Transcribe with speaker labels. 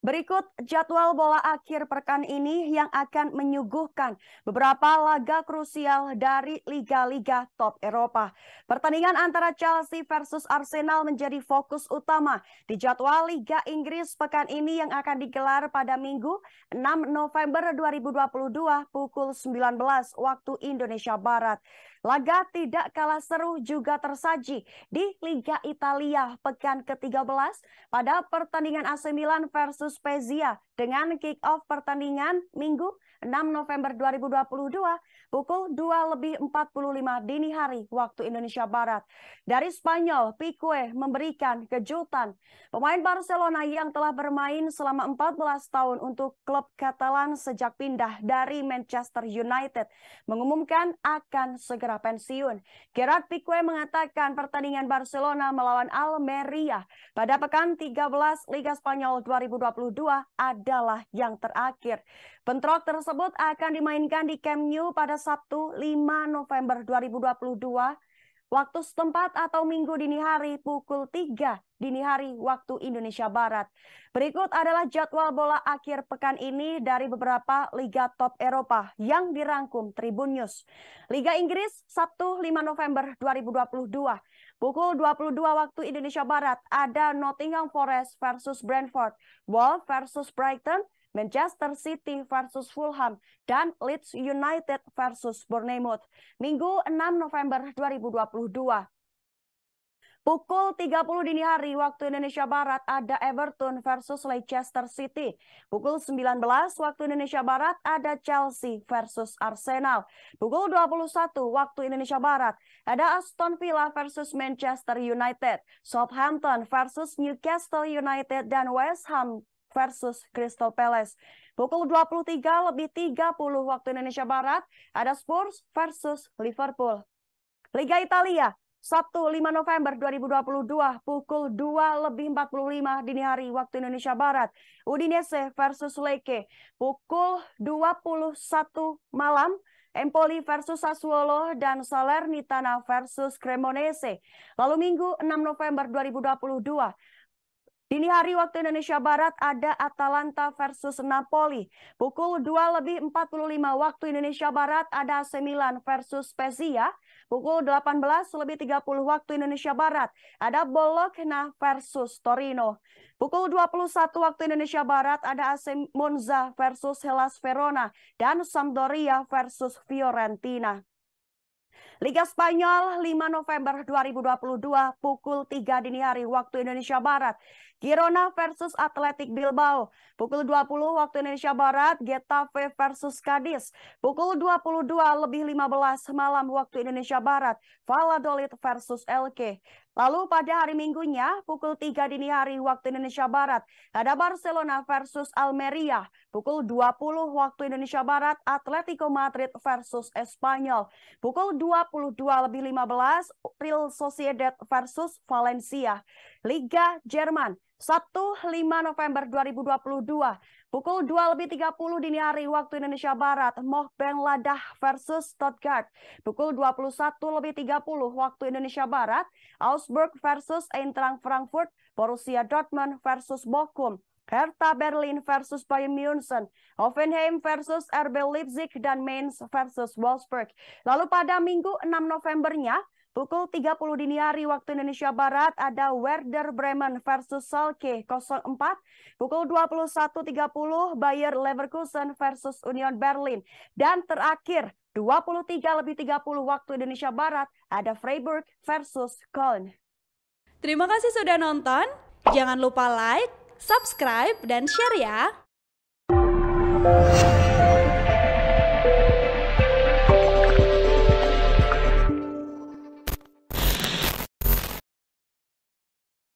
Speaker 1: Berikut jadwal bola akhir pekan ini yang akan menyuguhkan beberapa laga krusial dari liga-liga top Eropa. Pertandingan antara Chelsea versus Arsenal menjadi fokus utama di jadwal Liga Inggris pekan ini yang akan digelar pada Minggu 6 November 2022 pukul 19 waktu Indonesia Barat. Laga tidak kalah seru juga tersaji di Liga Italia pekan ke-13 pada pertandingan AC Milan versus Spezia dengan kick-off pertandingan Minggu 6 November 2022 pukul 2 lebih 45 dini hari waktu Indonesia Barat. Dari Spanyol, Pique memberikan kejutan. Pemain Barcelona yang telah bermain selama 14 tahun untuk klub Catalan sejak pindah dari Manchester United mengumumkan akan segera pensiun. Gerard Pique mengatakan pertandingan Barcelona melawan Almeria pada pekan 13 Liga Spanyol 2022 ada adalah yang terakhir. Bentrok tersebut akan dimainkan di Camp Nou pada Sabtu 5 November 2022 waktu setempat atau minggu dini hari pukul 3 dini hari waktu Indonesia Barat. Berikut adalah jadwal bola akhir pekan ini dari beberapa liga top Eropa yang dirangkum Tribun News. Liga Inggris Sabtu 5 November 2022. Pukul 22 waktu Indonesia Barat ada Nottingham Forest versus Brentford, Wolves versus Brighton, Manchester City versus Fulham, dan Leeds United versus Bournemouth. Minggu 6 November 2022. Pukul 30 dini hari waktu Indonesia Barat ada Everton versus Leicester City. Pukul 19 waktu Indonesia Barat ada Chelsea versus Arsenal. Pukul 21 waktu Indonesia Barat ada Aston Villa versus Manchester United. Southampton versus Newcastle United dan West Ham versus Crystal Palace. Pukul 23 lebih 30 waktu Indonesia Barat, ada Spurs versus Liverpool. Liga Italia, Sabtu 5 November 2022 pukul 2 lebih 45 dini hari waktu Indonesia Barat. Udinese versus Leke pukul 21 malam. Empoli versus Sassuolo dan Salernitana versus Cremonese. Lalu Minggu 6 November 2022 Dini hari waktu Indonesia Barat ada Atalanta versus Napoli. Pukul 2 lebih 45 waktu Indonesia Barat ada AC Milan versus Spezia. Pukul 18 lebih 30 waktu Indonesia Barat ada Bologna versus Torino. Pukul 21 waktu Indonesia Barat ada AC Monza versus Hellas Verona dan Sampdoria versus Fiorentina. Liga Spanyol 5 November 2022 pukul 3 dini hari waktu Indonesia Barat. Girona versus Athletic Bilbao. Pukul 20 waktu Indonesia Barat, Getafe versus Cadiz. Pukul 22 lebih 15 malam waktu Indonesia Barat, Valladolid versus Elche. Lalu pada hari Minggunya, pukul 3 dini hari waktu Indonesia Barat, ada Barcelona versus Almeria. Pukul 20 waktu Indonesia Barat, Atletico Madrid versus Espanyol. Pukul 22 lebih 15, Real Sociedad versus Valencia. Liga Jerman, Sabtu 5 November 2022 pukul 2 lebih 30 dini hari waktu Indonesia Barat Mohben Ladah versus Stuttgart pukul 21 lebih 30 waktu Indonesia Barat Augsburg versus Eintracht Frankfurt Borussia Dortmund versus Bochum Hertha Berlin versus Bayern München, Hoffenheim versus RB Leipzig, dan Mainz versus Wolfsburg. Lalu pada Minggu 6 Novembernya, Pukul 30 dini hari waktu Indonesia Barat ada Werder Bremen versus Schalke 04. Pukul 21.30 Bayer Leverkusen versus Union Berlin. Dan terakhir 23 lebih 30 waktu Indonesia Barat ada Freiburg versus Köln.
Speaker 2: Terima kasih sudah nonton. Jangan lupa like, subscribe, dan share ya.